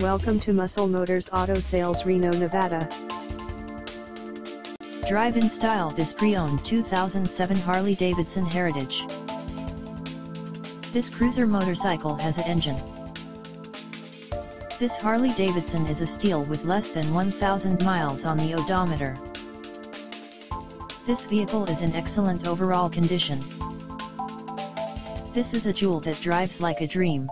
Welcome to Muscle Motors Auto Sales Reno, Nevada. Drive in style this pre-owned 2007 Harley-Davidson Heritage. This cruiser motorcycle has an engine. This Harley-Davidson is a steal with less than 1,000 miles on the odometer. This vehicle is in excellent overall condition. This is a jewel that drives like a dream.